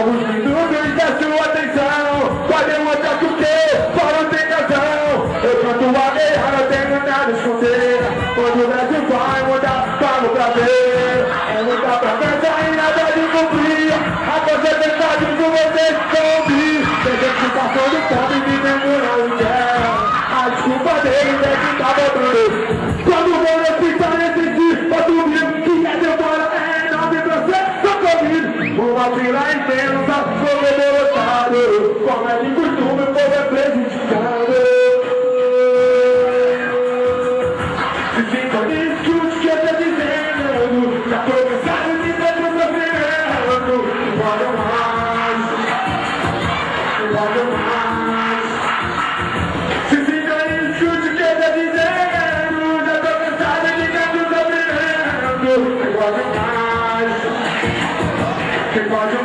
Novos minutos da sua atenção Pode demonstrar que o que fala tem razão Eu canto a guerra, não tenho nada a esconder. Quando o Brasil vai mudar Kick on